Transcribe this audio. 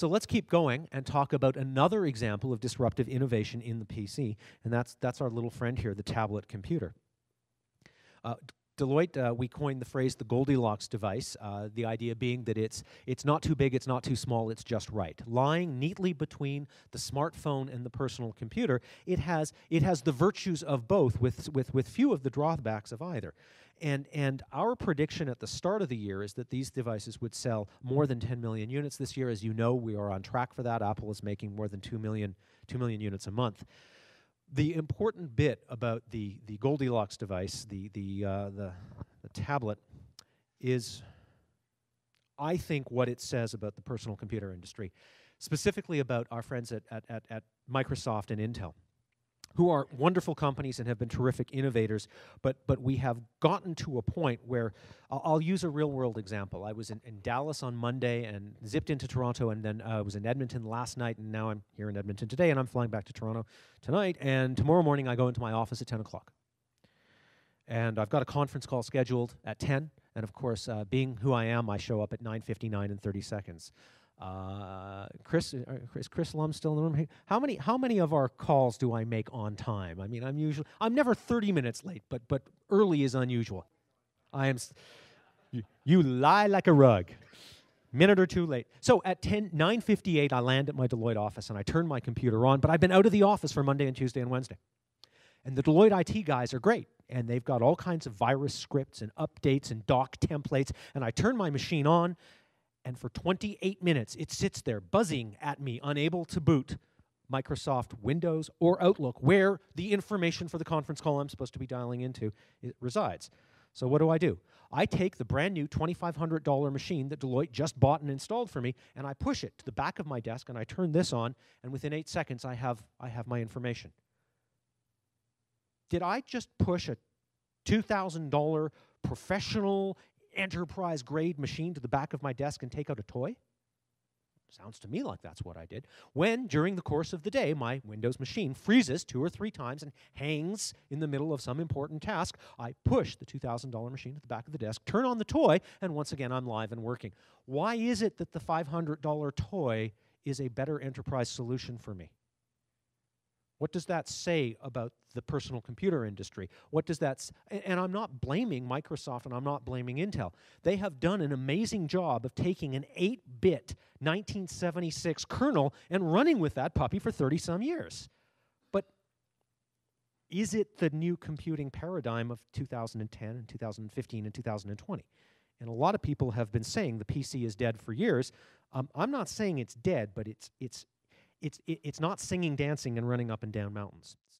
So let's keep going and talk about another example of disruptive innovation in the PC, and that's, that's our little friend here, the tablet computer. Uh, Deloitte, uh, we coined the phrase the Goldilocks device, uh, the idea being that it's, it's not too big, it's not too small, it's just right. Lying neatly between the smartphone and the personal computer, it has, it has the virtues of both with, with, with few of the drawbacks of either. And, and our prediction at the start of the year is that these devices would sell more than 10 million units this year. As you know, we are on track for that. Apple is making more than 2 million, 2 million units a month the important bit about the, the Goldilocks device, the, the, uh, the, the tablet, is I think what it says about the personal computer industry, specifically about our friends at, at, at, at Microsoft and Intel who are wonderful companies and have been terrific innovators, but, but we have gotten to a point where I'll, I'll use a real world example. I was in, in, Dallas on Monday and zipped into Toronto, and then I uh, was in Edmonton last night, and now I'm here in Edmonton today, and I'm flying back to Toronto tonight, and tomorrow morning I go into my office at 10 o'clock. And I've got a conference call scheduled at 10, and of course, uh, being who I am, I show up at 9.59 and 30 seconds. Uh, Chris, uh, is Chris Lum still in the room? How many, how many of our calls do I make on time? I mean, I'm usually, I'm never 30 minutes late, but, but early is unusual. I am, you, you lie like a rug. Minute or two late. So at 10, 9.58, I land at my Deloitte office and I turn my computer on, but I've been out of the office for Monday and Tuesday and Wednesday. And the Deloitte IT guys are great, and they've got all kinds of virus scripts and updates and doc templates. And I turn my machine on, and for 28 minutes it sits there buzzing at me, unable to boot Microsoft Windows or Outlook, where the information for the conference call I'm supposed to be dialing into resides. So what do I do? I take the brand new $2,500 machine that Deloitte just bought and installed for me, and I push it to the back of my desk, and I turn this on, and within eight seconds, I have, I have my information. Did I just push a $2,000 professional enterprise grade machine to the back of my desk and take out a toy? Sounds to me like that's what I did. When, during the course of the day, my Windows machine freezes two or three times and hangs in the middle of some important task, I push the $2,000 machine to the back of the desk, turn on the toy, and once again I'm live and working. Why is it that the $500 toy is a better enterprise solution for me? What does that say about the personal computer industry? What does that and I'm not blaming Microsoft and I'm not blaming Intel. They have done an amazing job of taking an 8-bit 1976 kernel and running with that puppy for 30 some years. But is it the new computing paradigm of 2010 and 2015 and 2020? And a lot of people have been saying the PC is dead for years. Um, I'm not saying it's dead, but it's, it's, it's, it's not singing, dancing, and running up and down mountains.